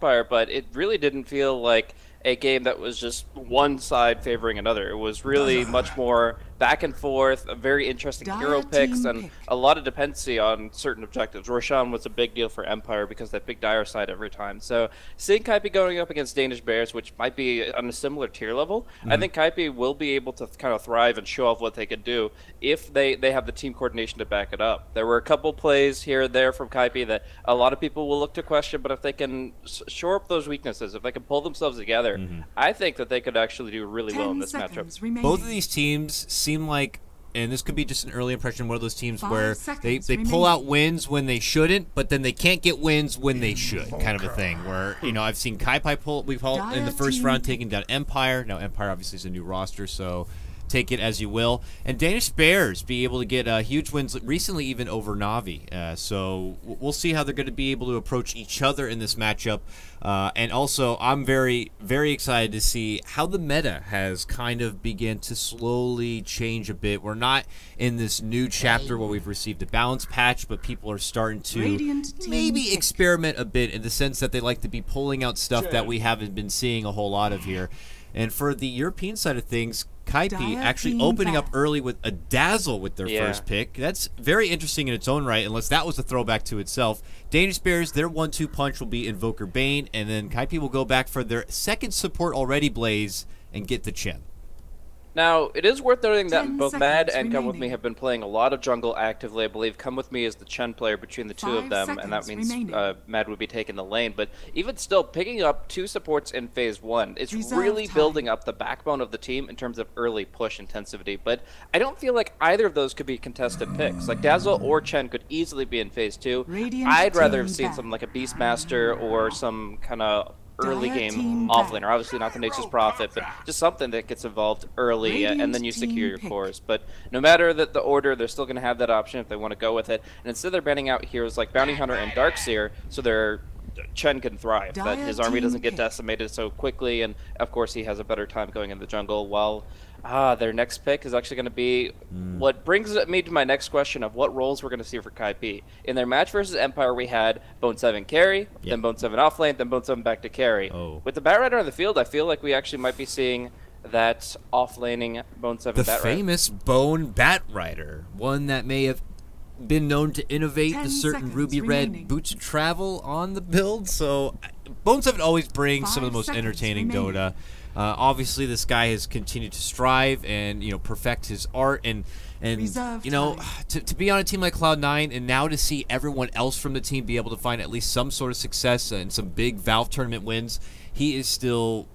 But it really didn't feel like a game that was just one side favoring another. It was really much more back and forth, a very interesting Dire hero picks, and pick. a lot of dependency on certain objectives. Roshan was a big deal for Empire because that big dire side every time. So seeing Kaipi going up against Danish Bears, which might be on a similar tier level, I think Kaipi will be able to kind of thrive and show off what they could do if they, they have the team coordination to back it up. There were a couple plays here and there from Kaipi that a lot of people will look to question, but if they can shore up those weaknesses, if they can pull themselves together, Mm-hmm. I think that they could actually do really well in this matchup. remaining. Both of these teams seem like, and this could be just an early impression, one of those teams Five where they, seconds they pull out wins when they shouldn't, but then they can't get wins when they should, kind of a thing. Where you know I've seen Kaipi pull we've all in the first round taking down Empire. Now Empire obviously is a new roster, so take it as you will. And Danish Bears be able to get uh, huge wins recently, even over Navi. Uh, so we'll see how they're going to be able to approach each other in this matchup. Uh, and also, I'm very, very excited to see how the meta has kind of begun to slowly change a bit. We're not in this new chapter where we've received a balance patch, but people are starting to maybe experiment a bit in the sense that they like to be pulling out stuff that we haven't been seeing a whole lot of here. And for the European side of things, Kaipi Dire actually opening up early with a dazzle with their Yeah. first pick. That's very interesting in its own right, unless that was a throwback to itself. Danish Bears, their one-two punch will be Invoker Bane, and then Kaipi will go back for their second support already, Blaze, and get the Chen. Now, it is worth noting that both Mad and Come With Me have been playing a lot of jungle actively. I believe Come With Me is the Chen player between the two of them, and that means uh, Mad would be taking the lane. But even still, picking up two supports in phase one, it's really time. building up the backbone of the team in terms of early push intensity. But I don't feel like either of those could be contested picks. Like Dazzle or Chen could easily be in phase two. Radiant I'd rather have seen back. something like a Beastmaster or some kind of early game offlaner. Obviously not the Nature's Prophet, but just something that gets involved early, and then you secure your cores. But no matter the, the order, they're still going to have that option if they want to go with it. And instead, they're banning out heroes like Bounty Hunter and Darkseer, so their Chen can thrive. That his army doesn't get decimated so quickly, and of course, he has a better time going in the jungle. While ah, their next pick is actually going to be what brings me to my next question of what roles we're going to see for Kaipi. In their match versus Empire, we had Bone Seven carry, then Bone Seven offlane, then Bone Seven back to carry. Oh. With the Batrider on the field, I feel like we actually might be seeing that offlaning Bone Seven The Batrider. famous Bone Batrider, one that may have been known to innovate the certain seconds ruby red boots of travel on the build. So Bone Seven always brings some of the most entertaining remaining. Dota. Uh, obviously, this guy has continued to strive and you know perfect his art and and Reserve you know to, to be on a team like Cloud Nine and now to see everyone else from the team be able to find at least some sort of success and some big Valve tournament wins, he is still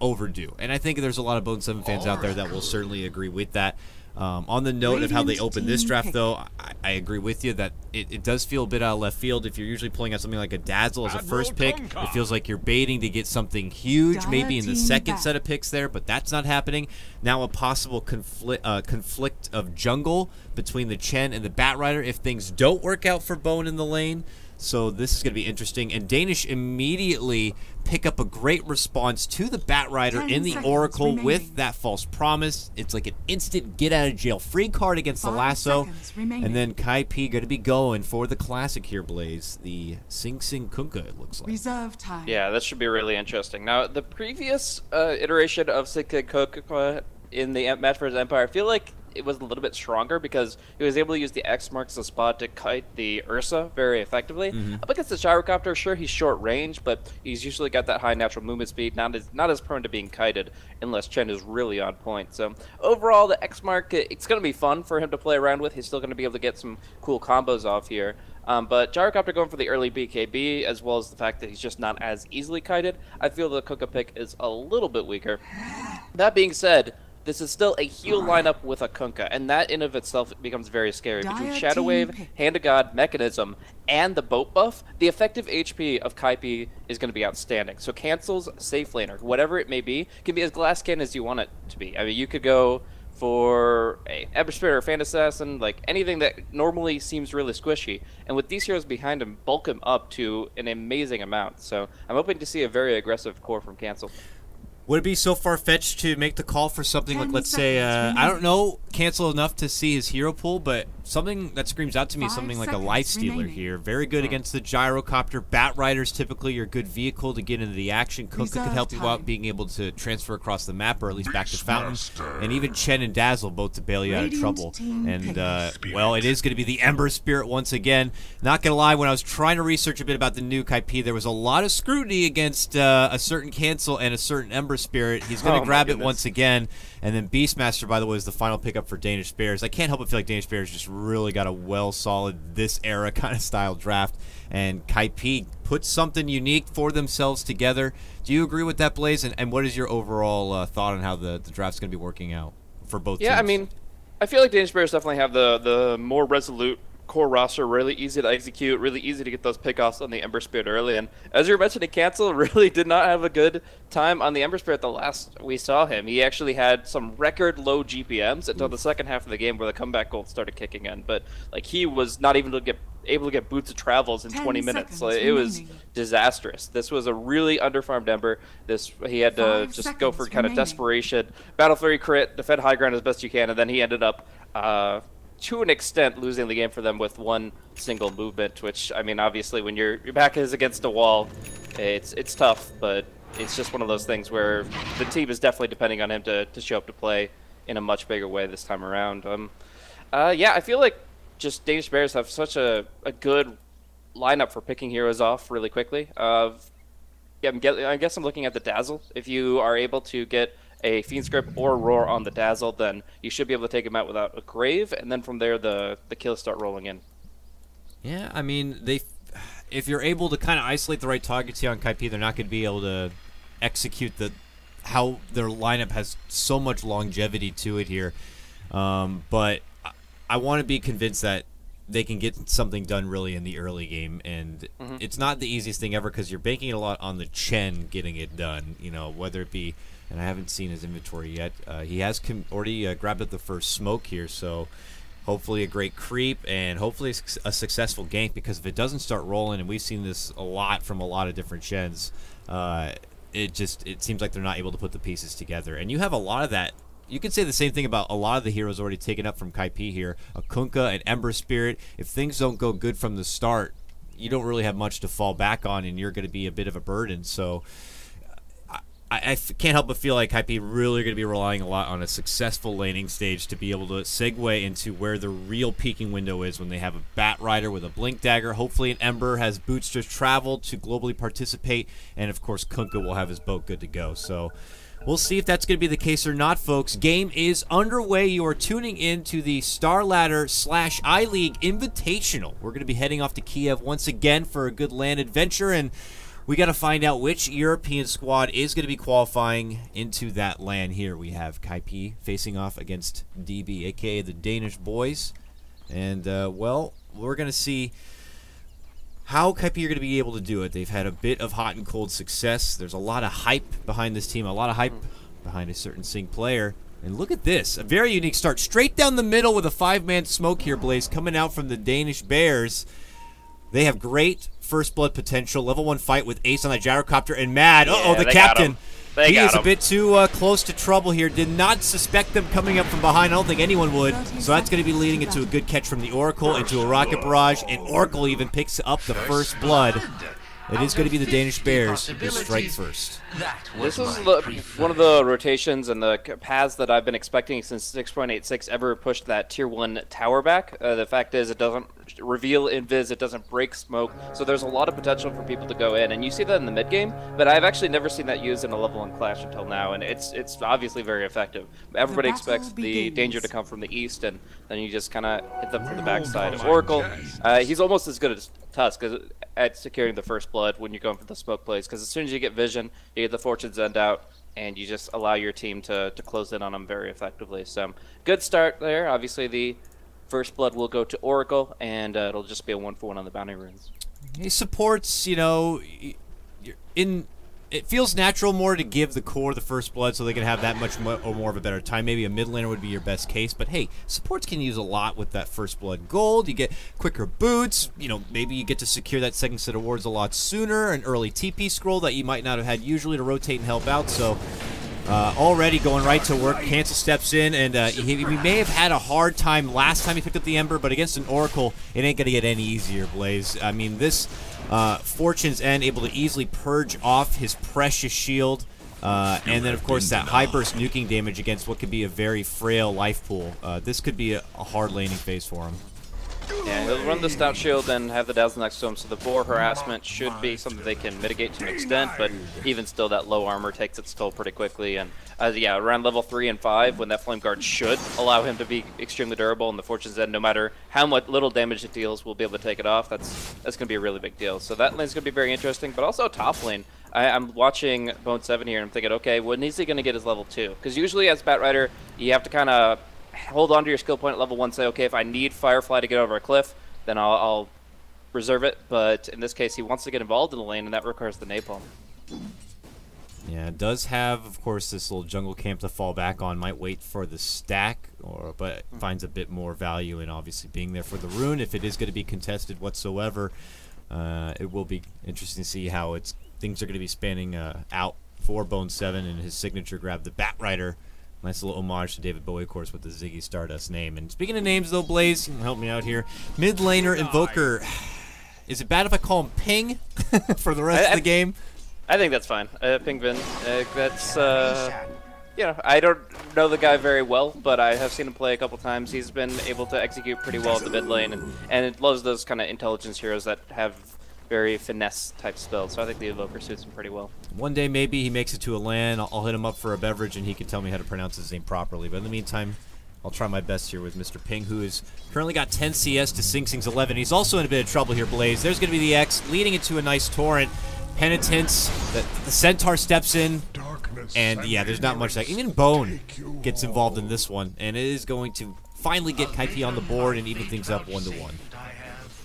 overdue. And I think there's a lot of Bone 7 fans out there that will certainly agree with that. Um, on the note of how they Radiant opened this draft, pick. though, I, I agree with you that it, it does feel a bit out of left field. If you're usually pulling out something like a Dazzle as a first pick, it feels like you're baiting to get something huge, Dire maybe in the second back. set of picks there, but that's not happening. Now a possible conflict uh, conflict of jungle between the Chen and the Batrider if things don't work out for Bone in the lane. So this is going to be interesting. And Danish immediately pick up a great response to the Batrider in the Oracle remaining. with that false promise. It's like an instant get out of jail free card against the lasso. And then Kaipi going to be going for the classic here, Blaze. The Sing Sing Kunkka, it looks like. Reserve time. Yeah, that should be really interesting. Now, the previous uh, iteration of Sitka Cook uh, in the Em- match versus Empire, I feel like it was a little bit stronger because he was able to use the X marks the spot to kite the Ursa very effectively. Up against the Gyrocopter, sure he's short range, but he's usually got that high natural movement speed, not as not as prone to being kited unless Chen is really on point. So overall, the X mark it's going to be fun for him to play around with. He's still going to be able to get some cool combos off here. Um, but Gyrocopter going for the early BKB, as well as the fact that he's just not as easily kited, I feel the Kunkka pick is a little bit weaker. That being said, this is still a heal lineup with a Kunkka, and that in of itself becomes very scary. Between Shadow Wave. Hand of God, Mekansm, and the boat buff, the effective HP of Kaipi is going to be outstanding. So cancels, safe laner, whatever it may be, can be as glass can as you want it to be. I mean, you could go for a Ember Spirit or Fan Assassin, like anything that normally seems really squishy. And with these heroes behind him, bulk him up to an amazing amount. So I'm hoping to see a very aggressive core from Cancel. Would it be so far fetched to make the call for something like, let's say, uh, I don't know, cancel enough to see his hero pool, but something that screams out to me, something like a Lifestealer here. Very good against the gyrocopter. Batrider's typically your good vehicle to get into the action. Kunkka could help you out being able to transfer across the map or at least back to Fountain. And even Chen and Dazzle both to bail you out of trouble. And, uh, well, it is going to be the Ember Spirit once again. Not going to lie, when I was trying to research a bit about the new Kaipi, there was a lot of scrutiny against uh, a certain cancel and a certain Ember Spirit. He's going to Oh, grab it once again. And then Beastmaster, by the way, is the final pickup for Danish Bears. I can't help but feel like Danish Bears just really got a well solid this era kind of style draft. And Kaipi put something unique for themselves together. Do you agree with that, Blaze? And, and what is your overall uh, thought on how the, the draft's going to be working out for both Yeah, I mean, I feel like Danish Bears definitely have the the more resolute core roster, really easy to execute, really easy to get those pickoffs on the Ember Spirit early. And as you were mentioning, Cancel really did not have a good time on the Ember Spirit the last we saw him. He actually had some record low GPMs until the second half of the game where the comeback gold started kicking in. But like he was not even to get able to get boots of travels in 20 minutes. Like, it was disastrous. This was a really underfarmed Ember. This he had to Five just go for kind of desperation, battle fury crit, defend high ground as best you can, and then he ended up uh, to an extent losing the game for them with one single movement. Which I mean, obviously, when your your back is against a wall, it's it's tough, but it's just one of those things where the team is definitely depending on him to, to show up to play in a much bigger way this time around. Um, uh, yeah, I feel like just Danish Bears have such a, a good lineup for picking heroes off really quickly. Uh, yeah, get, I guess I'm looking at the Dazzle. If you are able to get a Fiend's Grip or Roar on the Dazzle, then you should be able to take him out without a Grave, and then from there the, the kills start rolling in. Yeah, I mean, they if you're able to kind of isolate the right targets here on Kaipi, they're not going to be able to execute the how their lineup has so much longevity to it here. Um, but I, I want to be convinced that they can get something done really in the early game, and it's not the easiest thing ever because you're banking a lot on the Chen getting it done. You know, whether it be, and I haven't seen his inventory yet. Uh, he has com- already uh, grabbed up the first smoke here, so hopefully a great creep and hopefully a, suc- a successful gank because if it doesn't start rolling and we've seen this a lot from a lot of different gens uh, it just it seems like they're not able to put the pieces together and you have a lot of that you can say the same thing about a lot of the heroes already taken up from Kaipi here a Kunkka an Ember Spirit if things don't go good from the start you don't really have much to fall back on and you're going to be a bit of a burden so I, can't help but feel like Hype really going to be relying a lot on a successful laning stage to be able to segue into where the real peaking window is when they have a Bat Rider with a Blink Dagger. Hopefully, an Ember has boots to travel to globally participate, and of course, Kunkka will have his boat good to go. So. We'll see if that's going to be the case or not, folks. Game is underway. You are tuning in to the StarLadder slash i-League Invitational. We're going to be heading off to Kiev once again for a good LAN adventure, and we got to find out which European squad is going to be qualifying into that LAN here. We have Kaipi facing off against DB, aka the Danish boys. And, uh, well, we're going to see how Kaipi are going to be able to do it. They've had a bit of hot and cold success. There's a lot of hype behind this team, a lot of hype behind a certain Sing player. And look at this, a very unique start. Straight down the middle with a five-man smoke here, Blaze, coming out from the Danish Bears. They have great first blood potential. Level one fight with Ace on the gyrocopter and Mad. Uh oh, Yeah, the captain. Him. They he got is a bit too uh, close to trouble here. Did not suspect them coming up from behind. I don't think anyone would. So that's going to be leading into a good catch from the Oracle into a rocket barrage, and Oracle even picks up the first blood. It is going to be the Danish Bears who strike first. This is the, one of the rotations and the paths that I've been expecting since 6.86 ever pushed that tier 1 tower back. Uh, the fact is, it doesn't reveal invis, it doesn't break smoke, so there's a lot of potential for people to go in. And you see that in the mid game, but I've actually never seen that used in a level 1 clash until now, and it's it's obviously very effective. Everybody The battle expects the danger to come from the east, and then you just kind of hit them from the backside. Of Oracle, uh, he's almost as good as Tusk as- at securing the first blood when you're going for the smoke plays, because as soon as you get vision, you get the Fortune's End out, and you just allow your team to, to close in on them very effectively. So, good start there. Obviously, the first blood will go to Oracle, and uh, it'll just be a one for one on the bounty runes. He supports, you know, in. It feels natural more to give the core the first blood so they can have that much mo- or more of a better time. Maybe a mid laner would be your best case, but hey, supports can use a lot with that first blood gold. You get quicker boots. You know, maybe you get to secure that second set of wards a lot sooner. An early TP scroll that you might not have had usually to rotate and help out. So uh, already going right to work. Cancel steps in, and uh, he, he, may have had a hard time last time he picked up the Ember, but against an Oracle, it ain't going to get any easier, Blaze. I mean, this uh, Fortune's End able to easily purge off his precious shield. Uh, and then, of course, that high burst nuking damage against what could be a very frail life pool. Uh, this could be a, a hard laning phase for him. Yeah, he'll run the Stout Shield and have the Dazzle next to him, so the Boar harassment should be something they can mitigate to an extent, but even still, that low armor takes its toll pretty quickly. And uh, yeah, around level 3 and 5, when that Flame Guard should allow him to be extremely durable, and the Fortune's End, no matter how much little damage it deals, will be able to take it off, that's that's going to be a really big deal. So that lane's going to be very interesting, but also top lane. I, am watching Bone 7 here, and I'm thinking, okay, when is he going to get his level 2? Because usually as Batrider, you have to kind of hold on to your skill point at level 1, say, okay, if I need Firefly to get over a cliff, then I'll, I'll reserve it. But in this case, he wants to get involved in the lane, and that requires the Napalm. Yeah, it does have, of course, this little jungle camp to fall back on. Might wait for the stack, or but finds a bit more value in obviously being there for the rune. If it is going to be contested whatsoever, uh, it will be interesting to see how it's things are going to be spanning uh, out for Bone Seven and his signature grab, the Batrider. Nice little homage to David Bowie, of course, with the Ziggy Stardust name. And speaking of names, though, Blaze, help me out here. Mid laner Invoker. Is it bad if I call him Ping for the rest I, of the game? I think that's fine. Uh, Pingvin. Uh, that's, uh, you know, I don't know the guy very well, but I have seen him play a couple times. He's been able to execute pretty well in the mid lane, and, and it loves those kind of intelligence heroes that have very finesse type spells. So I think the Invoker suits him pretty well. One day maybe he makes it to a LAN. I'll, I'll hit him up for a beverage and he can tell me how to pronounce his name properly. But in the meantime, I'll try my best here with Mr. Ping, who has currently got 10 CS to Sing Sing's 11. He's also in a bit of trouble here, Blaze. There's going to be the X leading into a nice torrent. Penitence, the, the Centaur steps in, and yeah, there's not much that. Even Bone gets involved in this one, and it is going to finally get Kaipi on the board and even things up one to one.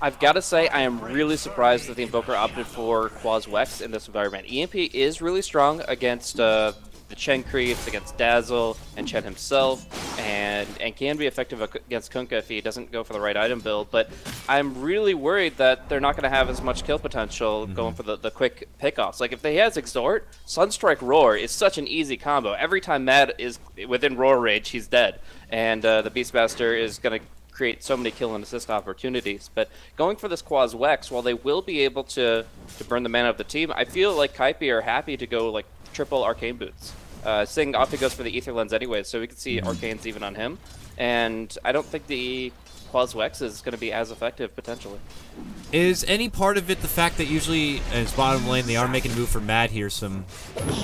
I've got to say, I am really surprised that the Invoker opted for Quas Wex in this environment. EMP is really strong against uh, the Chen creeps, against Dazzle and Chen himself, and, and can be effective against Kunkka if he doesn't go for the right item build. But I'm really worried that they're not going to have as much kill potential mm -hmm. going for the, the quick pickoffs. Like, if they has Exort, Sunstrike Roar is such an easy combo. Every time Mad is within Roar Rage, he's dead. And uh, the Beastmaster is going to create so many kill and assist opportunities. But going for this Quas Wex, while they will be able to, to burn the mana of the team, I feel like Kaipi are happy to go like triple Arcane Boots. Uh, Sing often goes for the Aether Lens anyway, so we can see mm-hmm. Arcanes even on him. And I don't think the Quas Wex is going to be as effective potentially. Is any part of it the fact that usually as bottom lane they are making a move for Mad here? Some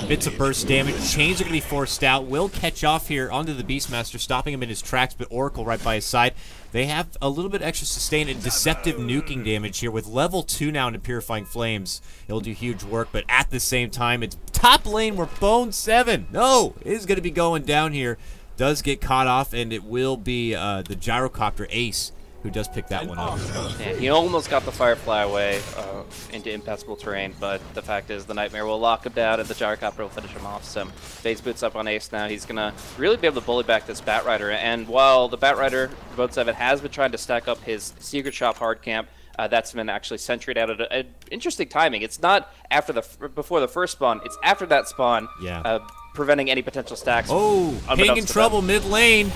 bits of burst damage. Chains are going to be forced out. Will catch off here onto the Beastmaster, stopping him in his tracks, but Oracle right by his side. They have a little bit extra sustain and deceptive nuking damage here with level 2 now into Purifying Flames. It'll do huge work, but at the same time, it's top lane where Bone 7, no, is going to be going down here. Does get caught off, and it will be uh, the Gyrocopter Ace who does pick that one up. Yeah, he almost got the Firefly away uh, into impassable terrain, but the fact is the Nightmare will lock him down and the Gyrocopter will finish him off. So Phase boots up on Ace now. He's going to really be able to bully back this Batrider. And while the Batrider, Bone 7, has been trying to stack up his Secret Shop hard camp, uh, that's been actually sentryed out at an interesting timing. It's not after the before the first spawn. It's after that spawn. Yeah. Uh, preventing any potential stacks. Oh, King in trouble mid lane.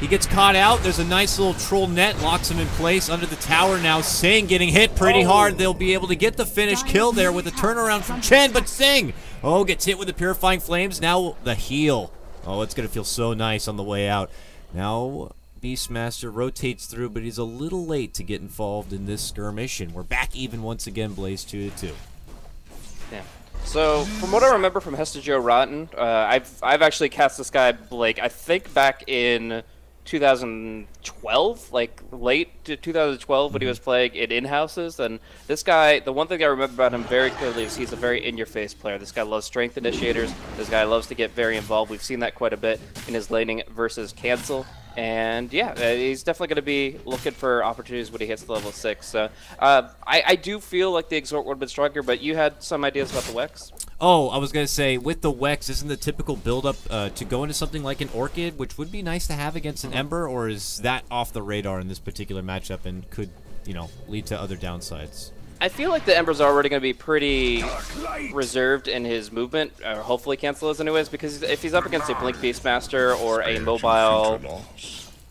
He gets caught out. There's a nice little troll net, locks him in place under the tower now. Sing getting hit pretty oh. hard. They'll be able to get the finish kill there with a turnaround from Chen, but Sing, oh, gets hit with the Purifying Flames. Now the heal. Oh, it's going to feel so nice on the way out. Now Beastmaster rotates through, but he's a little late to get involved in this skirmish, and we're back even once again, Blaze 2 to 2. Yeah. So, from what I remember from Hester Joe Rotten, uh, I've I've actually cast this guy Blake. I think back in 2012, like late to 2012 when he mm-hmm. was playing in in-houses. And this guy, the one thing I remember about him very clearly is he's a very in-your-face player. This guy loves strength initiators. This guy loves to get very involved. We've seen that quite a bit in his laning versus cancel. And yeah, uh, he's definitely going to be looking for opportunities when he hits level 6. So uh, I, I do feel like the Exort would have been stronger, but you had some ideas about the Wex? Oh, I was going to say, with the Wex, isn't the typical build-up uh, to go into something like an Orchid, which would be nice to have against an Ember, or is that off the radar in this particular matchup and could, you know, lead to other downsides? I feel like the Ember's are already going to be pretty reserved in his movement, or hopefully cancel is anyways, because if he's up against a Blink Beastmaster or a mobile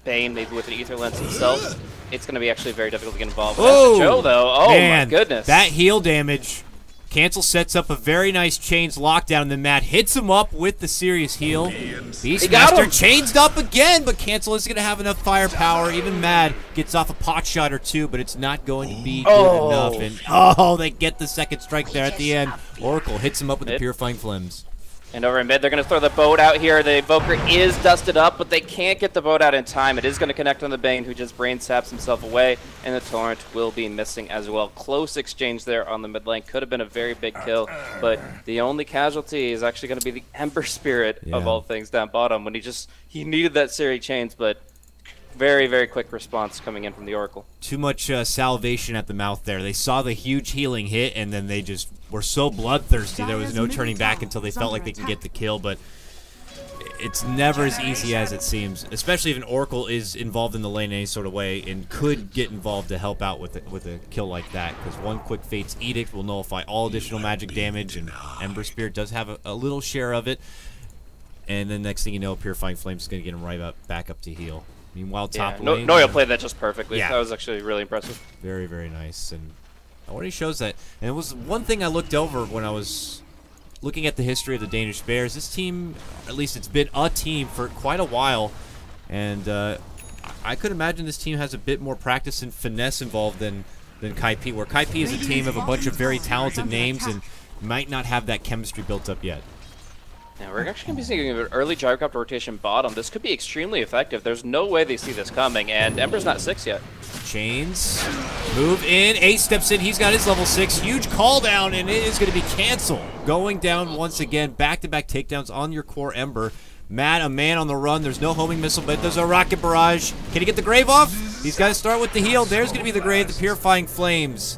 Bane, maybe with an Aether Lens himself, it's going to be actually very difficult to get involved. Oh, Joe, though, oh man, my goodness. That heal damage. Cancel sets up a very nice chains lockdown, and then Mad hits him up with the serious heal. got Beastmaster him. changed up again, but Cancel isn't going to have enough firepower. Even Mad gets off a pot shot or two, but it's not going to be good Oh. enough. And oh, they get the second strike there at the end. Oracle hits him up with the Purifying Flames. And over in mid, they're going to throw the boat out here. The Invoker is dusted up, but they can't get the boat out in time. It is going to connect on the Bane, who just brain saps himself away, and the Torrent will be missing as well. Close exchange there on the mid lane. Could have been a very big kill, but the only casualty is actually going to be the Ember Spirit of all things down bottom. When he just he needed that Siri chains, but very very quick response coming in from the Oracle. Too much uh, salivation at the mouth there. They saw the huge healing hit, and then they just were so bloodthirsty. There was no turning back until they felt like they could get the kill, but it's never as easy as it seems. Especially if an Oracle is involved in the lane in any sort of way and could get involved to help out with it, with a kill like that. Because one quick Fate's Edict will nullify all additional magic damage, and Ember Spirit does have a, a little share of it. And then next thing you know, Purifying Flames is going to get him right up, back up to heal. Meanwhile, Yeah, top no, lane. Noya played that just perfectly. Yeah. That was actually really impressive. very, very nice. And already shows that. And it was one thing I looked over when I was looking at the history of the Danish Bears. This team, at least it's been a team for quite a while. And uh, I could imagine this team has a bit more practice and finesse involved than, than Kaipi, where Kaipi is a team of a bunch of very talented names and might not have that chemistry built up yet. Yeah, we're actually going to be seeing an early gyrocopter rotation bottom. This could be extremely effective. There's no way they see this coming, and Ember's not six yet. Chains. Move in. Ace steps in. He's got his level 6. Huge call down, and it is going to be canceled. Going down once again. Back-to-back takedowns on your core Ember. Mad, a man on the run. There's no homing missile, but there's a rocket barrage. Can he get the grave off? He's got to start with the heal. There's going to be the grave. The purifying flames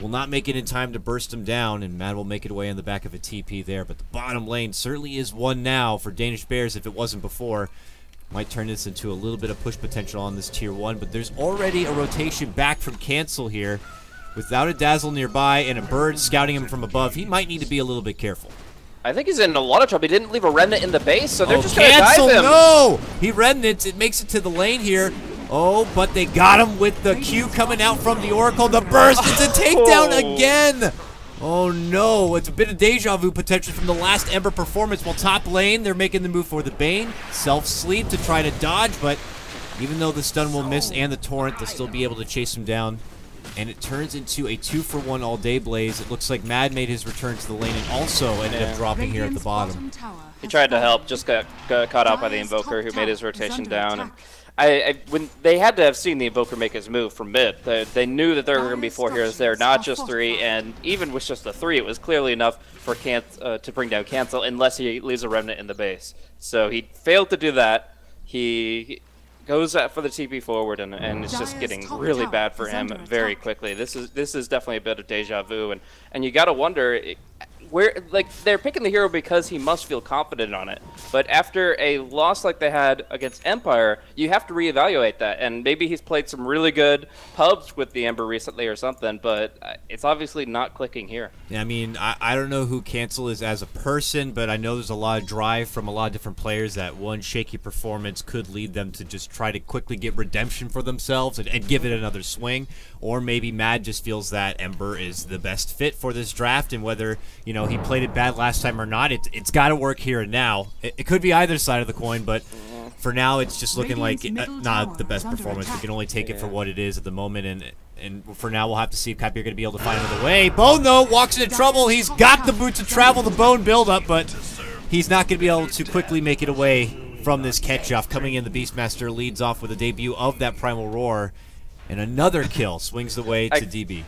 will not make it in time to burst him down, and Matt will make it away on the back of a TP there. But the bottom lane certainly is one now for Danish Bears if it wasn't before. Might turn this into a little bit of push potential on this tier one, but there's already a rotation back from Cancel here. Without a Dazzle nearby and a bird scouting him from above, he might need to be a little bit careful. I think he's in a lot of trouble. He didn't leave a remnant in the base, so they're oh, just going to dive him. no! He remnants, it makes it to the lane here. Oh, but they got him with the Q coming out from the Oracle. The burst, it's a takedown Oh. again! Oh no, it's a bit of deja vu potentially from the last Ember performance. While top lane, they're making the move for the Bane. Self-sleep to try to dodge, but even though the stun will miss and the torrent, they'll still be able to chase him down. And it turns into a two for one all day blaze. It looks like Mad made his return to the lane and also ended Yeah. up dropping here at the bottom. He tried to help, just got, got caught out by the Invoker, who made his rotation down. And I, I, when they had to have seen the Invoker make his move from mid, they, they knew that there were going to be four heroes there, not just three. And even with just the three, it was clearly enough for can uh, to bring down Cancel, unless he leaves a remnant in the base. So he failed to do that. He goes out for the TP forward, and, and it's just getting really bad for him very quickly. This is this is definitely a bit of deja vu, and and you got to wonder. It, where like they're picking the hero because he must feel confident on it. But after a loss like they had against Empire, you have to reevaluate that. And maybe he's played some really good pubs with the Ember recently or something, but uh, it's obviously not clicking here. Yeah, I mean, I, I don't know who Cancel is as a person, but I know there's a lot of drive from a lot of different players that one shaky performance could lead them to just try to quickly get redemption for themselves and, and give it another swing. Or maybe Mad just feels that Ember is the best fit for this draft, and whether, you know, he played it bad last time or not, it, it's got to work here and now. It, it could be either side of the coin, but for now, it's just looking like uh, not the best is under performance. We can only take it for what it is at the moment, and and for now, we'll have to see if Kaipi are going to be able to find another way. Bone, though, walks into trouble. He's got the boots to travel the Bone buildup, but he's not going to be able to quickly make it away from this catch-off. Coming in, the Beastmaster leads off with a debut of that Primal Roar, and another kill swings the way to I- DB.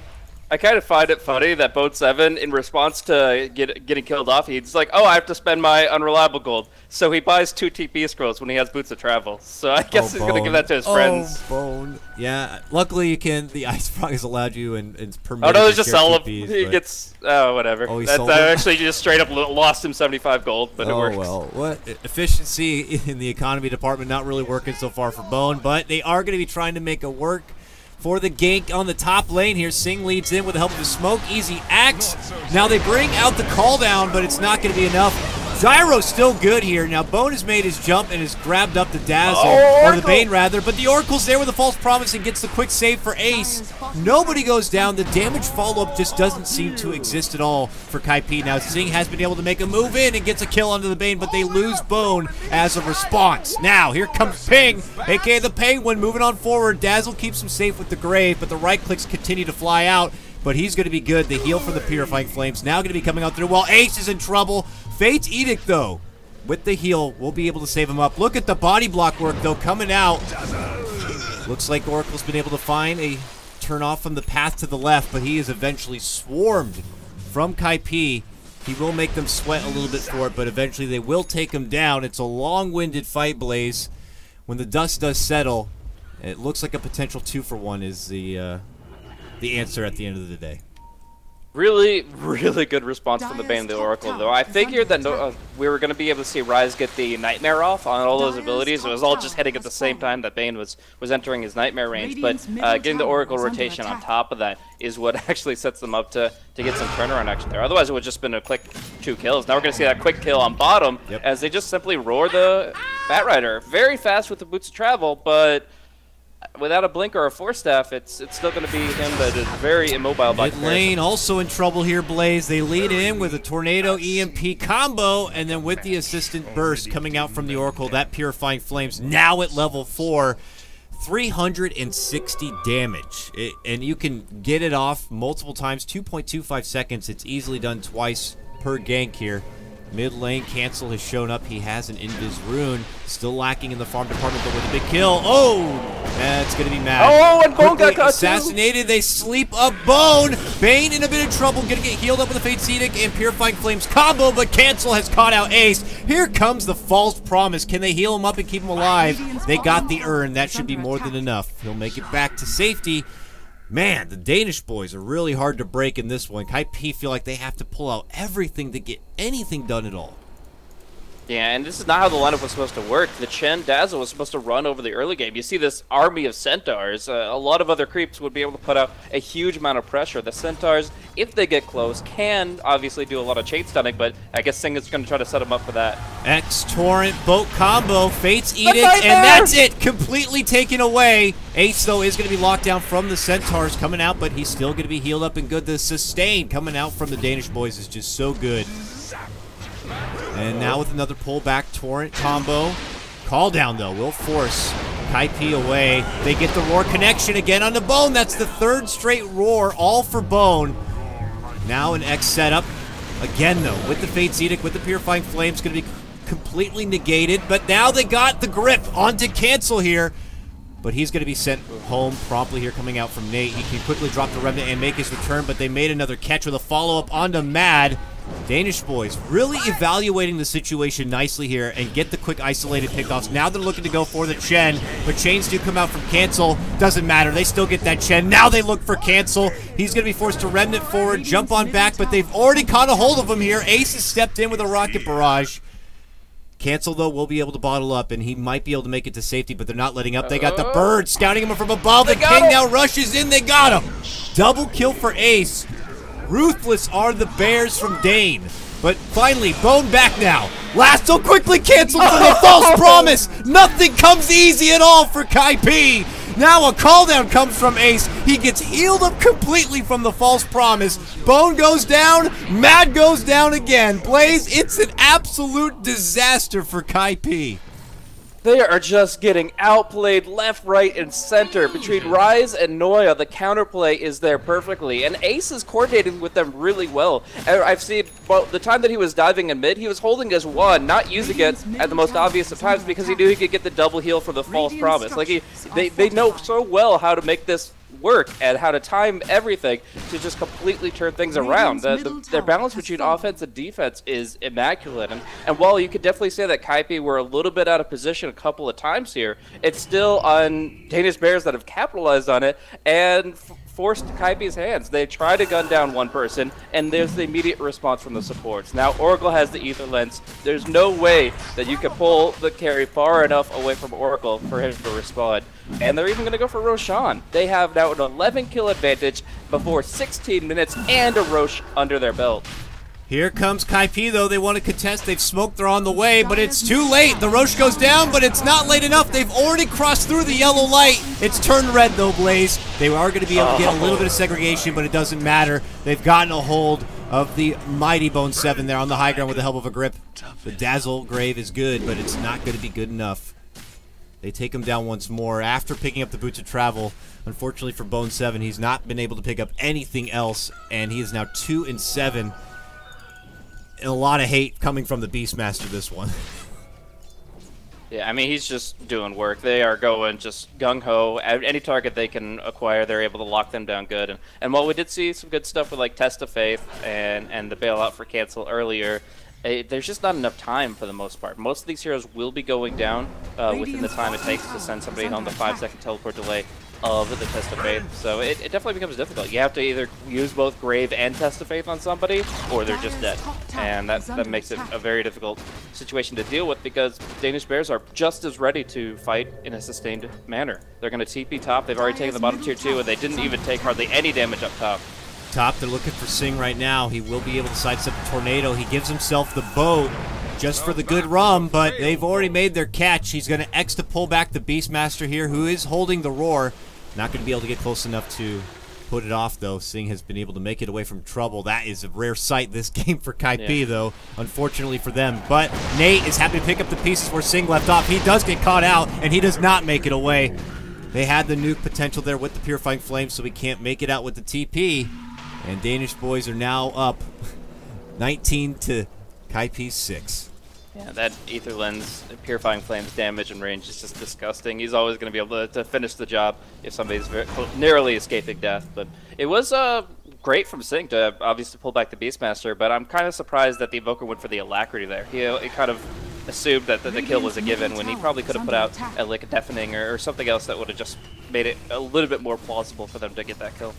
I kind of find it funny that Bone 7, in response to get, getting killed off, he's like, oh, I have to spend my unreliable gold. So he buys two TP scrolls when he has boots of travel. So I oh, guess Oh, he's going to give that to his oh, friends. Bone. Yeah, luckily you can. The IceFrog has allowed you and, it's Oh permitted. no, to it's just sell him. He gets oh whatever. Oh, he That's sold I actually just straight up lost him 75 gold, but it oh works. well, what efficiency in the economy department not really working so far for Bone, but they are going to be trying to make it work for the gank on the top lane here. Sing leads in with the help of the smoke. Easy axe. Now they bring out the call down, but it's not going to be enough. Gyro's still good here. Now Bone has made his jump and has grabbed up the Dazzle, oh, or the Bane rather, but the Oracle's there with a false promise and gets the quick save for Ace. Nobody goes down. The damage follow-up just doesn't seem to exist at all for Kaipi. Now Sing has been able to make a move in and gets a kill onto the Bane, but they lose Bone as a response. Now here comes Ping, aka the Penguin, moving on forward. Dazzle keeps him safe with the Grave, but the right clicks continue to fly out but he's going to be good. The heal from the Purifying Flames now going to be coming out through. While Ace is in trouble. Fate's Edict, though, with the heal, we'll be able to save him up. Look at the body block work, though, coming out. Looks like Oracle's been able to find a turn off from the path to the left, but he is eventually swarmed from Kaipi. He will make them sweat a little bit for it, but eventually they will take him down. It's a long-winded fight, Blaze. When the dust does settle, it looks like a potential two for one is the uh, the answer at the end of the day. Really, really good response from the Bane of the Oracle, though. I figured that no, uh, we were going to be able to see Ryze get the Nightmare off on all those abilities. It was all just hitting at the same time that Bane was, was entering his Nightmare range. But uh, getting the Oracle rotation on top of that is what actually sets them up to, to get some turnaround action there. Otherwise, it would just been a quick two kills. Now we're going to see that quick kill on bottom yep. as they just simply roar the Batrider. Very fast with the boots of travel, but without a blink or a force staff, it's it's still going to be him that is very immobile. Mid lane also in trouble here, Blaze. They lead in with a tornado EMP combo, and then with the assistant oh, burst coming out from the Oracle, that purifying flames now at level four. 360 damage, it, and you can get it off multiple times. 2.25 seconds. It's easily done twice per gank here. Mid lane, Cancel has shown up. He has an Invis Rune. Still lacking in the farm department, but with a big kill. Oh! That's going to be mad. Oh, oh and Bone got Assassinated. Too. They sleep up Bone. Bane in a bit of trouble. Going to get healed up with a Fate's Edict and Purifying Flames combo, but Cancel has caught out Ace. Here comes the false promise. Can they heal him up and keep him alive? They got the urn. That should be more than enough. He'll make it back to safety. Man, the Danish boys are really hard to break in this one. Kaipi feel like they have to pull out everything to get anything done at all. Yeah, and this is not how the lineup was supposed to work. The Chen Dazzle was supposed to run over the early game. You see this army of Centaurs. Uh, a lot of other creeps would be able to put out a huge amount of pressure. The Centaurs, if they get close, can obviously do a lot of chain stunning, but I guess Sing is going to try to set them up for that. X Torrent boat combo, Fates Edict, and that's it! Completely taken away. Ace, though, is going to be locked down from the Centaurs coming out, but he's still going to be healed up and good. The sustain coming out from the Danish boys is just so good. And now with another pullback torrent combo. Call down though will force Kaipi away. They get the roar connection again on the bone. That's the third straight roar, all for bone. Now an X setup. Again though, with the Fate's Edict, with the Purifying Flames, going to be completely negated. But now they got the grip onto cancel here. But he's going to be sent home promptly here coming out from Nate. He can quickly drop the Remnant and make his return, but they made another catch with a follow-up onto Mad. Danish boys really evaluating the situation nicely here and get the quick isolated pickoffs. Now they're looking to go for the Chen, but chains do come out from cancel. Doesn't matter. They still get that Chen. Now they look for cancel. He's going to be forced to remnant forward, jump on back, but they've already caught a hold of him here. Ace has stepped in with a rocket barrage. Cancel, though, will be able to bottle up, and he might be able to make it to safety, but they're not letting up. They got the bird scouting him from above. The king now rushes in. They got him. Double kill for Ace. Ruthless are the Bears from Dane. But finally, Bone back now. Lasso quickly canceled for the false promise. Nothing comes easy at all for Kaipi. Now a call down comes from Ace. He gets healed up completely from the false promise. Bone goes down. Mad goes down again. Blaze, it's an absolute disaster for Kaipi. They are just getting outplayed left, right, and center. Between Ryze and Noya, the counterplay is there perfectly. And Ace is coordinating with them really well. I've seen, well, the time that he was diving in mid, he was holding his one, not using it at the most obvious of times because he knew he could get the double heal for the false promise. Like, he, they, they know so well how to make this work and how to time everything to just completely turn things around. The, the, their balance between offense and defense is immaculate. And, and while you could definitely say that Kaipi were a little bit out of position a couple of times here, it's still on Danish Bears that have capitalized on it. And forced Kaipi's hands. They try to gun down one person, and there's the immediate response from the supports. Now Oracle has the Aether Lens. There's no way that you can pull the carry far enough away from Oracle for him to respond. And they're even going to go for Roshan. They have now an 11 kill advantage before 16 minutes and a Rosh under their belt. Here comes Kaipi, though. They want to contest. They've smoked. They're on the way, but it's too late. The Rosh goes down, but it's not late enough. They've already crossed through the yellow light. It's turned red, though, Blaze. They are going to be able to get a little bit of segregation, but it doesn't matter. They've gotten a hold of the mighty Bone 7 there on the high ground with the help of a grip. The Dazzle Grave is good, but it's not going to be good enough. They take him down once more after picking up the Boots of Travel. Unfortunately for Bone 7, he's not been able to pick up anything else, and he is now 2 and 7 a lot of hate coming from the Beastmaster this one. Yeah, I mean, he's just doing work. They are going just gung-ho. Any target they can acquire, they're able to lock them down good. And, and while we did see some good stuff with, like, Test of Faith and, and the bailout for Cancel earlier, it, there's just not enough time for the most part. Most of these heroes will be going down uh, within the time it takes to send somebody home, the 5-second teleport delay of the Test of Faith. So it, it, definitely becomes difficult. You have to either use both Grave and Test of Faith on somebody, or they're just dead. And that, that makes it a very difficult situation to deal with because Danish Bears are just as ready to fight in a sustained manner. They're going to TP top. They've already taken the bottom tier 2, and they didn't even take hardly any damage up top. Top, they're looking for Sing right now. He will be able to sidestep the Tornado. He gives himself the boat just for the good rum, but they've already made their catch. He's going to X to pull back the Beastmaster here, who is holding the roar. Not going to be able to get close enough to put it off, though. Sing has been able to make it away from trouble. That is a rare sight this game for Kai yeah. P, though, unfortunately for them. But Nate is happy to pick up the pieces where Sing left off. He does get caught out, and he does not make it away. They had the nuke potential there with the Purifying Flame, so we can't make it out with the TP. And Danish boys are now up 19 to Kaipi 6. Yeah, that Aether Lens, Purifying Flames damage and range is just disgusting. He's always going to be able to, to, finish the job if somebody's very, narrowly escaping death. But it was uh, great from Sing to obviously pull back the Beastmaster, but I'm kind of surprised that the Invoker went for the Alacrity there. He, he kind of assumed that the, the, kill was a given when he probably could have put out a, like a Deafening or, or something else that would have just made it a little bit more plausible for them to get that kill.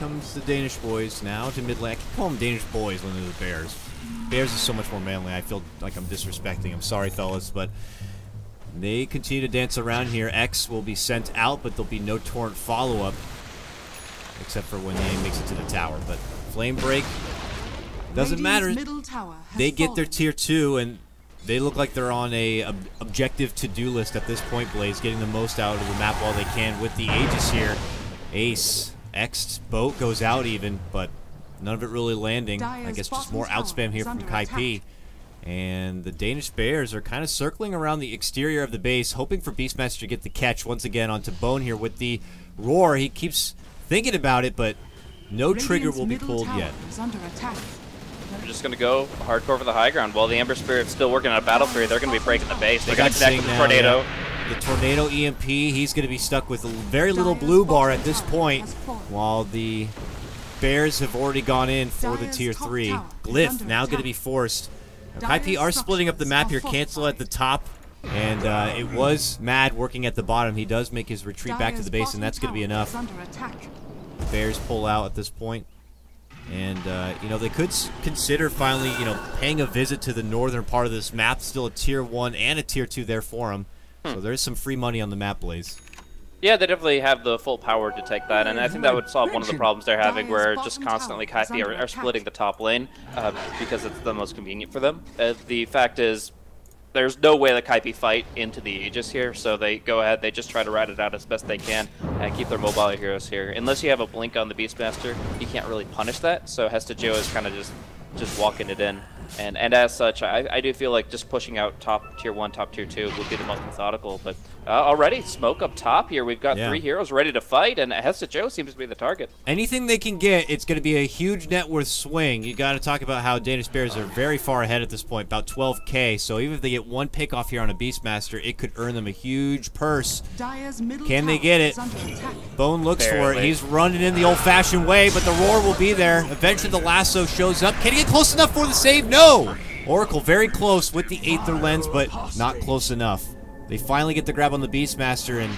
Comes the Danish boys now to mid lane. I call them Danish boys when they're the Bears. Bears is so much more manly. I feel like I'm disrespecting. I'm sorry, fellas, but they continue to dance around here. X will be sent out, but there'll be no torrent follow-up, except for when Yang makes it to the tower. But Flame Break doesn't matter. They get their tier two, and they look like they're on a ob objective to-do list at this point, Blaze, getting the most out of the map while they can with the Aegis here. Ace, X boat goes out even, but None of it really landing. I guess just more outspam here from Kaipi. And the Danish Bears are kind of circling around the exterior of the base, hoping for Beastmaster to get the catch once again onto Bone here with the roar. He keeps thinking about it, but no trigger will be pulled yet. They're just going to go hardcore for the high ground. While the Ember Spirit's still working on a Battle Fury, they're going to be breaking the base. They're going to connect with the Tornado. Yeah. The Tornado EMP, he's going to be stuck with very little blue bar at this point, while the Bears have already gone in for the tier 3. Glyph now going to be forced. Kai are splitting up the map here. Cancel at the top. And uh, it was Mad working at the bottom. He does make his retreat back to the base, and that's going to be enough. The Bears pull out at this point. And, uh, you know, they could consider finally, you know, paying a visit to the northern part of this map. Still a Tier 1 and a Tier 2 there for them. So there's some free money on the map, Blaze. Yeah, they definitely have the full power to take that, and I think that would solve one of the problems they're having, where just constantly Kaipi are, are, splitting the top lane uh, because it's the most convenient for them. Uh, the fact is, there's no way that Kaipi fight into the Aegis here, so they go ahead, they just try to ride it out as best they can and keep their mobile heroes here. Unless you have a blink on the Beastmaster, you can't really punish that, so Hesta Joe is kind of just just walking it in. And and as such, I, I do feel like just pushing out top tier 1, top tier 2 would be the most methodical, but uh, already, smoke up top here. We've got yeah. three heroes ready to fight, and Hesta Joe seems to be the target. Anything they can get, it's going to be a huge net worth swing. You got to talk about how Danish Bears are very far ahead at this point, about 12k. So even if they get one pick off here on a Beastmaster, it could earn them a huge purse. Can they get it? Bone looks Barely. for it. He's running in the old-fashioned way, but the roar will be there. Eventually, the lasso shows up. Can he get close enough for the save? No. Oracle very close with the Aether Lens, but not close enough. They finally get the grab on the Beastmaster, and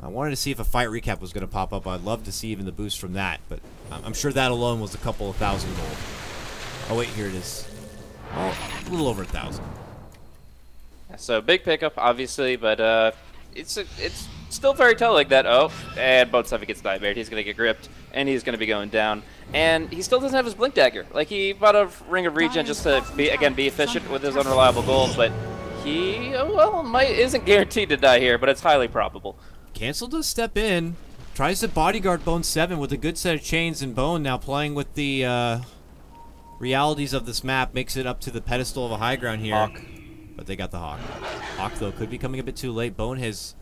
I wanted to see if a fight recap was going to pop up. I'd love to see even the boost from that, but I'm sure that alone was a couple of thousand gold. Oh wait, here it is. Oh, a little over a thousand. So big pickup, obviously, but uh, it's a, it's still very like that oh, and Bone Seven gets nightmare. He's gonna get gripped, and he's gonna be going down. And he still doesn't have his blink dagger. Like he bought a ring of regen just to be again be efficient with his unreliable gold, but he well might isn't guaranteed to die here, but it's highly probable. Cancel does step in, tries to bodyguard Bone Seven with a good set of chains, and Bone now playing with the uh, realities of this map makes it up to the pedestal of a high ground here. Hawk. But they got the Hawk. Hawk though could be coming a bit too late. Bone has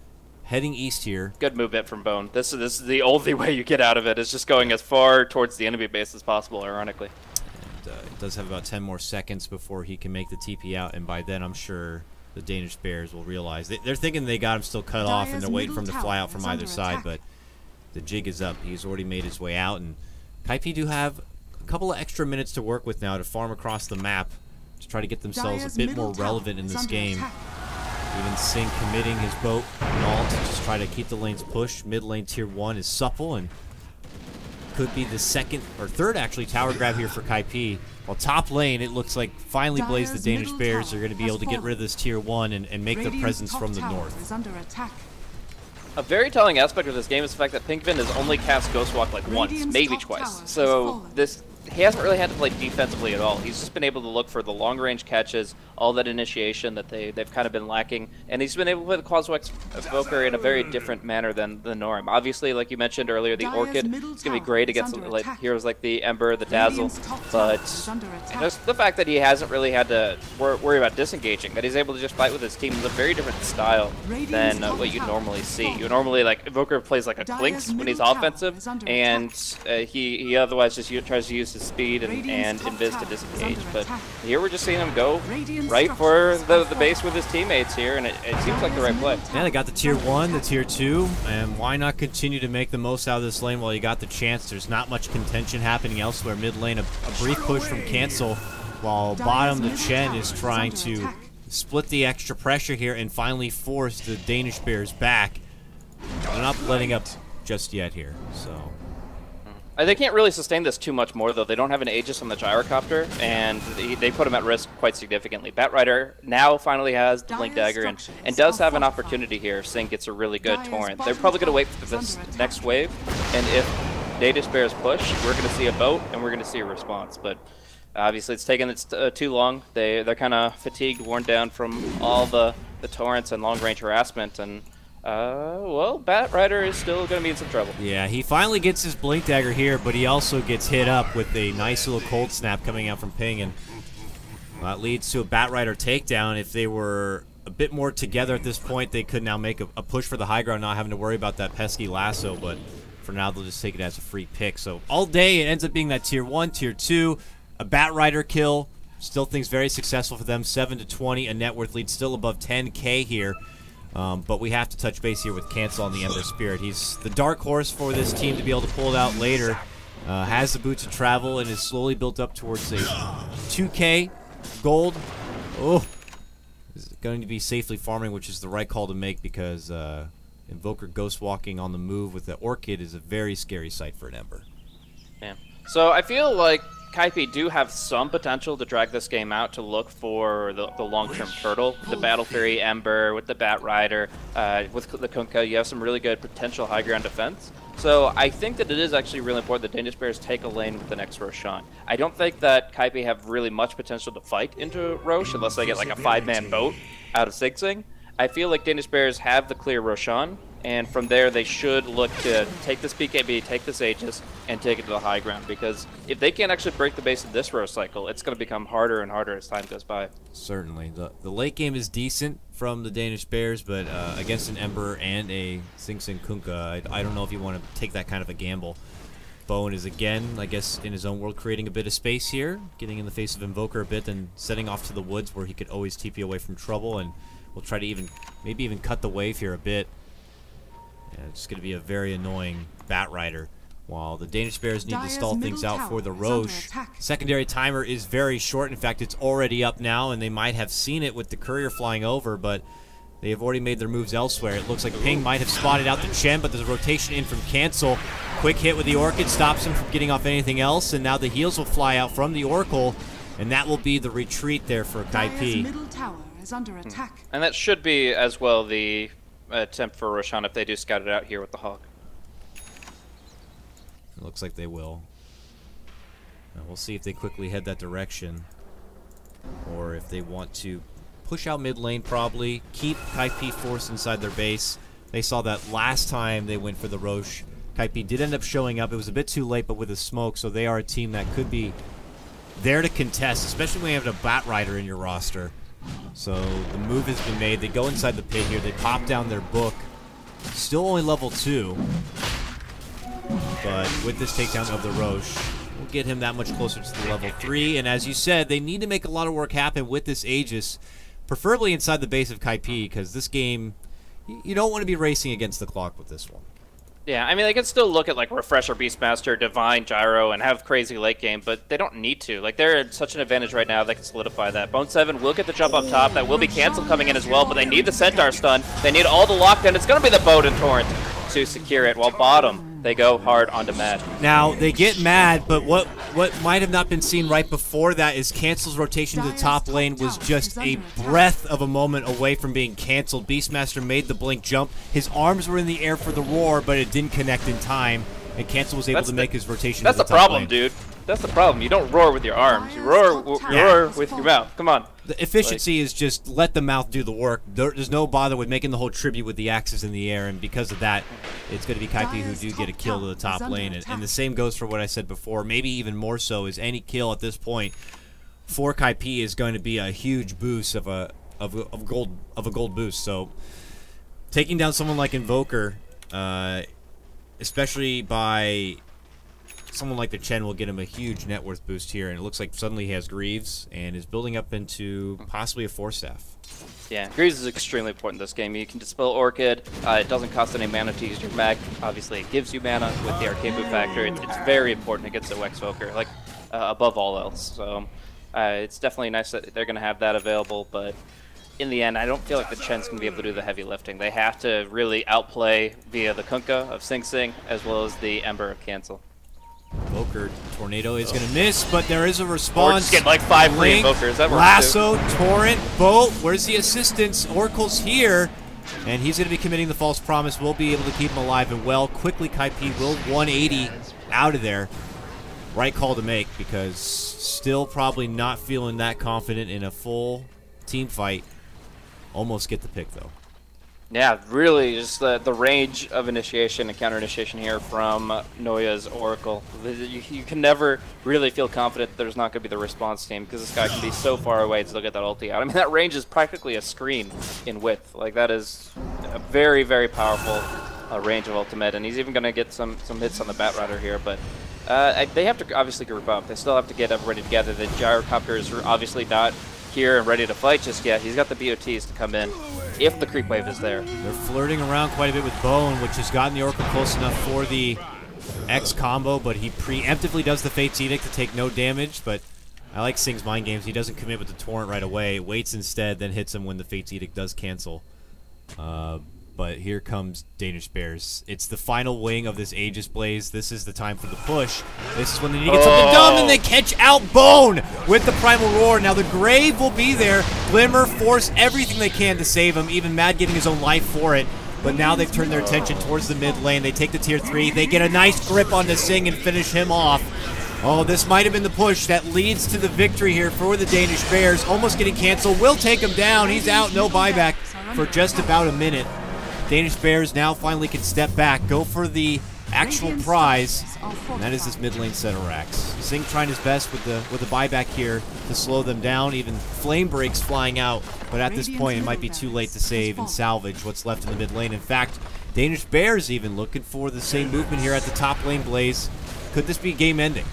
heading east here. Good movement from Bone. This is this is the only way you get out of it. Is just going as far towards the enemy base as possible. Ironically. And, uh, it does have about 10 more seconds before he can make the TP out, and by then I'm sure the Danish Bears will realize they, are thinking they got him still cut off, and they're waiting for him to fly out from either side. But the jig is up. He's already made his way out, and Kaipi do have a couple of extra minutes to work with now to farm across the map to try to get themselves a bit more relevant in this game. Attack. Even Sing committing his boat and all to just try to keep the lanes pushed. Mid lane tier 1 is supple and could be the second or third actually tower grab here for Kaipi. While top lane, it looks like finally Blaze the Danish Bears are going to be able to get rid of this tier 1 and, and make their presence from the north. A very telling aspect of this game is the fact that Pinkvin has only cast Ghostwalk like once, maybe twice. So this he hasn't really had to play defensively at all. He's just been able to look for the long range catches, all that initiation that they, they've kind of been lacking, and he's been able to play the Quaswex Evoker in a very different manner than the norm. Obviously, like you mentioned earlier, the Orchid is going to be great against like, heroes like the Ember, the Dazzle, but just the fact that he hasn't really had to wor worry about disengaging, that he's able to just fight with his team is a very different style than uh, what you normally see. You normally, like, Evoker plays like a Clinkz when he's offensive, and uh, he, he otherwise just tries to use his speed and, and invis to disengage, but here we're just seeing him go right for the, the base with his teammates here, and it, it seems like the right play. Yeah, they got the tier 1, the tier 2, and why not continue to make the most out of this lane while you got the chance? There's not much contention happening elsewhere. Mid lane, a, a brief push from Cancel, while bottom, the Chen is trying to split the extra pressure here and finally force the Danish Bears back. They're not letting up just yet here, so... Uh, they can't really sustain this too much more, though. They don't have an Aegis on the Gyrocopter, and they, they put him at risk quite significantly. Batrider now finally has the Blink Dagger and, and does have an opportunity here if Sing gets a really good Torrent. They're probably going to wait for this next wave, and if Data Bears push, we're going to see a boat, and we're going to see a response. But obviously it's taken it's, uh, too long. They, they're kind of fatigued, worn down from all the, the Torrents and long-range harassment, and uh, well, Batrider is still going to be in some trouble. Yeah, he finally gets his Blink Dagger here, but he also gets hit up with a nice little Cold Snap coming out from Ping, and that leads to a Batrider takedown. If they were a bit more together at this point, they could now make a, a, push for the high ground, not having to worry about that pesky lasso, but for now they'll just take it as a free pick. So all day it ends up being that tier 1, tier 2, a Batrider kill, still things very successful for them, 7 to 20, a net worth lead still above 10k here. Um, but we have to touch base here with Cancel on the Ember Spirit. He's the dark horse for this team to be able to pull it out later. Uh, has the boots to travel and is slowly built up towards a 2K gold. Oh, is going to be safely farming, which is the right call to make because uh, Invoker Ghost Walking on the move with the Orchid is a very scary sight for an Ember. Yeah. So I feel like Kaipi do have some potential to drag this game out to look for the, the long-term turtle. The Battle Fury Ember, with the Batrider, uh, with the Kunkka, you have some really good potential high ground defense. So I think that it is actually really important that Danish Bears take a lane with the next Roshan. I don't think that Kaipi have really much potential to fight into Rosh unless they get like a five-man boat out of Sing Sing. I feel like Danish Bears have the clear Roshan, and from there they should look to take this BKB, take this Aegis, and take it to the high ground, because if they can't actually break the base of this row cycle, it's going to become harder and harder as time goes by. Certainly. The, the late game is decent from the Danish Bears, but uh, against an Ember and a Sing Sing Kunkka, I, I don't know if you want to take that kind of a gamble. Bowen is again, I guess, in his own world creating a bit of space here, getting in the face of Invoker a bit, and setting off to the woods where he could always TP away from trouble, and we'll try to even, maybe even cut the wave here a bit. And it's going to be a very annoying Batrider. While the Danish Bears need Dyer's to stall things out for the Rosh, Secondary timer is very short. In fact, it's already up now, and they might have seen it with the courier flying over, but They have already made their moves elsewhere. It looks like Ping might have spotted out the Chen, but there's a rotation in from Cancel. Quick hit with the Orchid stops him from getting off anything else, and now the heals will fly out from the Oracle, and that will be the retreat there for Kaipi. middle tower is under attack. Hmm. And that should be as well the attempt for Roshan if they do scout it out here with the Hawk. It looks like they will. Now we'll see if they quickly head that direction, or if they want to push out mid lane probably, keep Kaipi force inside their base. They saw that last time they went for the Rosh. Kaipi did end up showing up. It was a bit too late, but with the smoke, so they are a team that could be there to contest, especially when you have a Batrider in your roster. So the move has been made. They go inside the pit here. They pop down their book. Still only level 2. But with this takedown of the Rosh, we'll get him that much closer to the level 3. And as you said, they need to make a lot of work happen with this Aegis, preferably inside the base of Kaipi, because this game, you don't want to be racing against the clock with this one. Yeah, I mean, they can still look at like Refresher, Beastmaster, Divine, Gyro, and have crazy late game, but they don't need to. Like, they're at such an advantage right now, they can solidify that. Bone 7 will get the jump up top, that will be canceled coming in as well, but they need the Centaur stun, they need all the lockdown, it's going to be the Bowden Torrent to secure it, while bottom, they go hard onto Mad. Now, they get Mad, but what, what might have not been seen right before that is Cancel's rotation to the top lane was just a breath of a moment away from being canceled. Beastmaster made the blink jump. His arms were in the air for the roar, but it didn't connect in time, and Cancel was able That's to the- make his rotation That's to the the top problem, lane. dude. That's the problem. You don't roar with your arms. You roar, you roar with your mouth. Come on. The efficiency is just let the mouth do the work. There, there's no bother with making the whole tribute with the axes in the air, and because of that, it's going to be Kaipi who do get a kill to the top lane. And, and the same goes for what I said before, maybe even more so, is any kill at this point for Kaipi is going to be a huge boost of a of, of gold of a gold boost. So taking down someone like Invoker, uh, especially by someone like the Chen will get him a huge net worth boost here, and it looks like suddenly he has Greaves and is building up into possibly a Force Staff. Yeah, Greaves is extremely important this game. You can dispel Orchid. Uh, it doesn't cost any mana to use your mag. Obviously, it gives you mana with the Arcane Boot factor. It's, it's very important against the Wexvoker, like uh, above all else. So uh, it's definitely nice that they're going to have that available. But in the end, I don't feel like the Chen's going to be able to do the heavy lifting. They have to really outplay via the Kunkka of Sing Sing as well as the Ember of Cancel. Invoker Tornado is going to miss, but there is a response. get like five Link, Invokers. That Lasso, Torrent, Boat. Where's the assistance? Oracle's here. And he's going to be committing the false promise. We'll be able to keep him alive and well. Quickly, Kaipi will 180 out of there. Right call to make because still probably not feeling that confident in a full team fight. Almost get the pick, though. Yeah, really, just the, the range of initiation and counter initiation here from Noya's Oracle. You, you can never really feel confident there's not going to be the response team because this guy can be so far away and still get that ulti out. I mean, that range is practically a screen in width. Like, that is a very, very powerful uh, range of ultimate, and he's even going to get some, some hits on the Batrider here, but uh, they have to obviously group up. They still have to get everybody together. The Gyrocopter is obviously not here and ready to fight just yet. He's got the BOTs to come in if the creep wave is there. They're flirting around quite a bit with Bone, which has gotten the Oracle close enough for the X combo, but he preemptively does the Fate's Edict to take no damage, but I like Sing's mind games. He doesn't commit with the Torrent right away, waits instead, then hits him when the Fate's Edict does cancel. Uh, but here comes Danish Bears. It's the final wing of this Aegis Blaze. This is the time for the push. This is when they need to get something done, and they catch out Bone with the Primal Roar. Now the Grave will be there. Glimmer force everything they can to save him, even Mad getting his own life for it. But now they've turned their attention towards the mid lane. They take the tier 3. They get a nice grip on the Sing and finish him off. Oh, this might have been the push that leads to the victory here for the Danish Bears. Almost getting canceled. Will take him down. He's out. No buyback for just about a minute. Danish Bears now finally can step back, go for the actual prize, and that is this mid lane center of racks. Sing trying his best with the with the buyback here to slow them down. Even flame breaks flying out, but at this point it might be too late to save and salvage what's left in the mid lane. In fact, Danish Bears even looking for the same movement here at the top lane. Blaze, could this be game ending?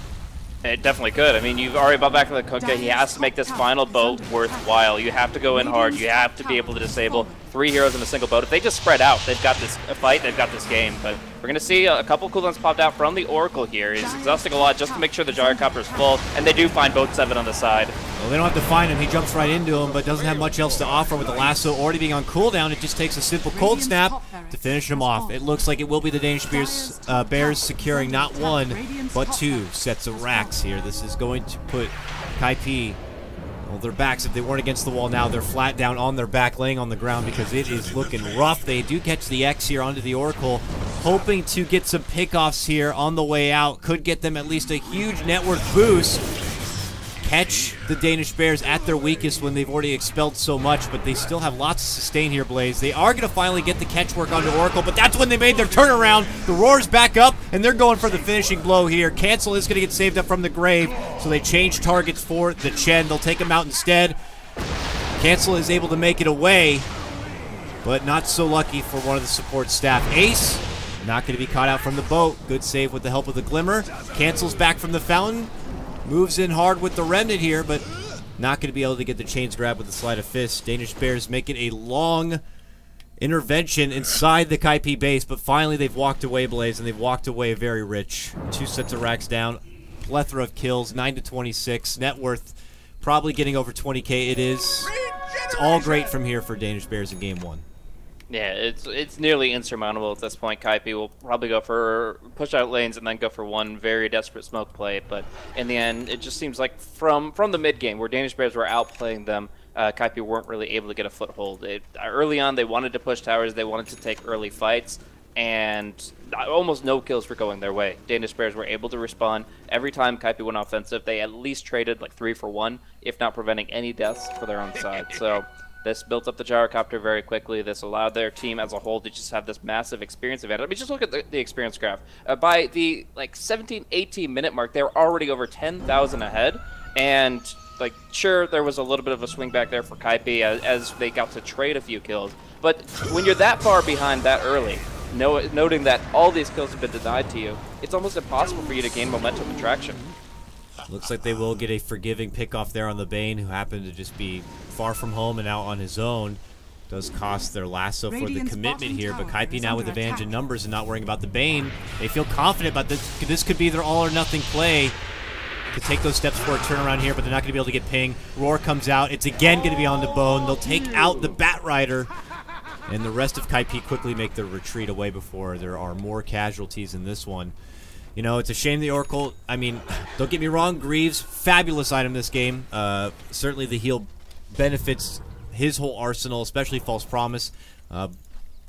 It definitely could. I mean, you've already bought back from the Kunkka. He has to make this final boat worthwhile. You have to go in hard. You have to be able to disable three heroes in a single boat. If they just spread out, they've got this fight, they've got this game. But we're going to see a couple cooldowns popped out from the Oracle here. He's exhausting a lot just to make sure the Gyrocopter is full, and they do find Bone 7 on the side. Well, they don't have to find him. He jumps right into him, but doesn't have much else to offer with the lasso already being on cooldown. It just takes a simple cold snap to finish him off. It looks like it will be the Danish Bears, uh, Bears securing not one, but two sets of racks here. This is going to put Kaipi well, their backs, if they weren't against the wall now, they're flat down on their back, laying on the ground because it is looking rough. They do catch the X here onto the Oracle, hoping to get some pickoffs here on the way out. Could get them at least a huge network boost catch the Danish Bears at their weakest when they've already expelled so much, but they still have lots of sustain here, Blaze. They are going to finally get the catch work onto Oracle, but that's when they made their turnaround. The Roar's back up, and they're going for the finishing blow here. Cancel is going to get saved up from the grave, so they change targets for the Chen. They'll take him out instead. Cancel is able to make it away, but not so lucky for one of the support staff. Ace, not going to be caught out from the boat. Good save with the help of the Glimmer. Cancels back from the fountain. Moves in hard with the Remnant here, but not going to be able to get the chains grab with the sleight of fist. Danish Bears making a long intervention inside the Kaipi base, but finally they've walked away, Blaze, and they've walked away very rich. Two sets of racks down, plethora of kills, 9 to 26. Net worth probably getting over 20k. It is. It's all great from here for Danish Bears in game one. Yeah, it's it's nearly insurmountable at this point. Kaipi will probably go for push out lanes and then go for one very desperate smoke play. But in the end, it just seems like from from the mid game where Danish Bears were outplaying them, uh, Kaipi weren't really able to get a foothold. It, early on, they wanted to push towers, they wanted to take early fights, and almost no kills were going their way. Danish Bears were able to respond every time Kaipi went offensive. They at least traded like three for one, if not preventing any deaths for their own side. So. This built up the gyrocopter very quickly. This allowed their team as a whole to just have this massive experience advantage. I mean, just look at the, the experience graph. Uh, by the like 17, 18 minute mark, they were already over 10,000 ahead. And like, sure, there was a little bit of a swing back there for Kaipi as, as they got to trade a few kills. But when you're that far behind that early, noting that all these kills have been denied to you, it's almost impossible for you to gain momentum and traction. Looks like they will get a forgiving pickoff there on the Bane, who happened to just be far from home and out on his own. Does cost their lasso for the commitment here, but Kaipi now with advantage in numbers and not worrying about the Bane. They feel confident about this. This could be their all or nothing play to take those steps for a turnaround here, but they're not going to be able to get ping. Roar comes out. It's again going to be on the bone. They'll take out the Batrider. And the rest of Kaipi quickly make their retreat away before there are more casualties in this one. You know, it's a shame the Oracle. I mean, don't get me wrong, Greaves, fabulous item this game. Uh, certainly the heal benefits his whole arsenal, especially False Promise. Uh,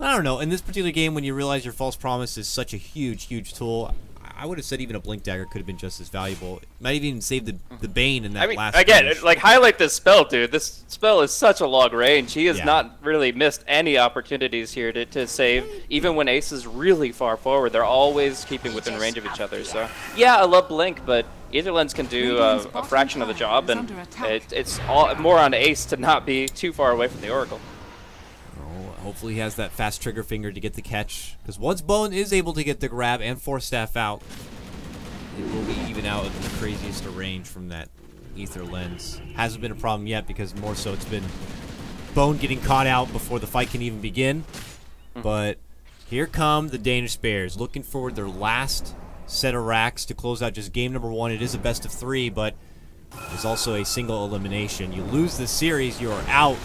I don't know. In this particular game, when you realize your False Promise is such a huge, huge tool, I would have said even a blink dagger could have been just as valuable. It might even save the the bane in that I mean, last. Again, like highlight this spell, dude. This spell is such a long range. He has Yeah. not really missed any opportunities here to, to save. Even when Ace is really far forward, they're always keeping within range of each other. So yeah, I love blink, but Aether Lens can do uh, a fraction of the job, and it, it's all, more on Ace to not be too far away from the Oracle. Hopefully he has that fast trigger finger to get the catch. Because once Bone is able to get the grab and force staff out, it will be even out the craziest of range from that Aether Lens. Hasn't been a problem yet because more so it's been Bone getting caught out before the fight can even begin. Hmm. But here come the Danish Bears, looking for their last set of racks to close out just game number one. It is a best of three, but there's also a single elimination. You lose the series, you are out.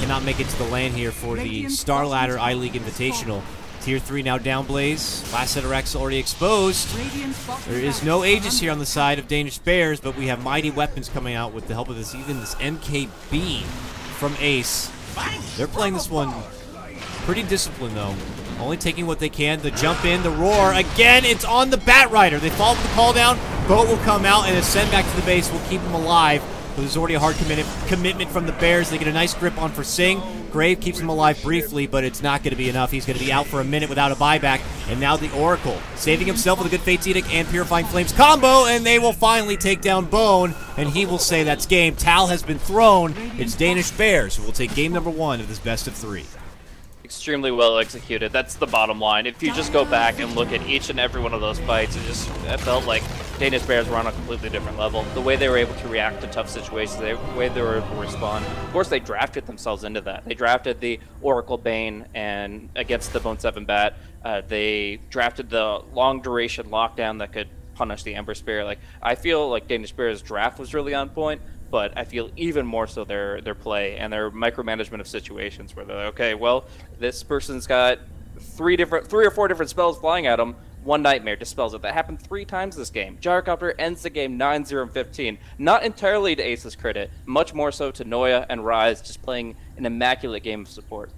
Cannot make it to the LAN here for the StarLadder i-League Invitational. Tier 3 now down, Blaze. Last set of racks already exposed. There is no Aegis here on the side of Danish Bears, but we have mighty weapons coming out with the help of this, even this MKB from Ace. They're playing this one pretty disciplined, though. Only taking what they can. The jump in, the roar. Again, it's on the Batrider. They fall for the call down. Boat will come out, and a send back to the base will keep them alive. But there's already a hard commitment, commitment from the Bears. They get a nice grip on for Sing. Grave keeps him alive briefly, but it's not going to be enough. He's going to be out for a minute without a buyback. And now the Oracle, saving himself with a good Fate's Edict and Purifying Flames combo, and they will finally take down Bone, and he will say that's game. Tal has been thrown. It's Danish Bears who will take game number one of this best of three. Extremely well executed. That's the bottom line. If you just go back and look at each and every one of those fights, it just it felt like Danish Bears were on a completely different level. The way they were able to react to tough situations, the way they were able to respond. Of course, they drafted themselves into that. They drafted the Oracle Bane and against the Bone 7 Bat. Uh, they drafted the long duration lockdown that could punish the Ember Spirit. Like I feel like Danish Bears draft was really on point, but I feel even more so their their play and their micromanagement of situations where they're like, okay, well, this person's got three different, three or four different spells flying at them. One nightmare dispels it. That happened three times this game. Gyrocopter ends the game 9-0 and 15. Not entirely to Ace's credit, much more so to Noya and Rise just playing an immaculate game of support.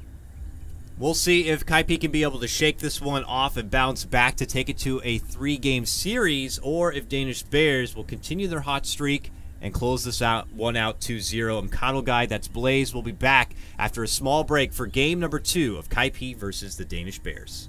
We'll see if Kaipi can be able to shake this one off and bounce back to take it to a three-game series, or if Danish Bears will continue their hot streak and close this out one out 2-0. I'm KotLGuy. That's Blaze. We'll be back after a small break for game number two of Kaipi versus the Danish Bears.